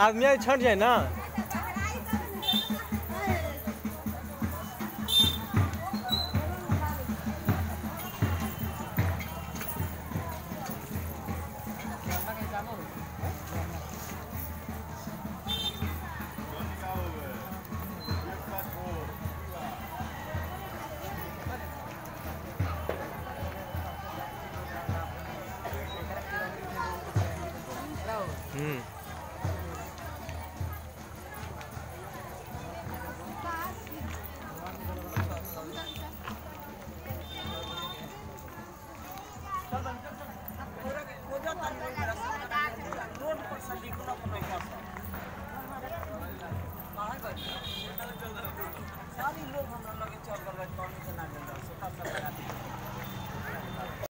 आदमी छट जाए ना? 음. 음.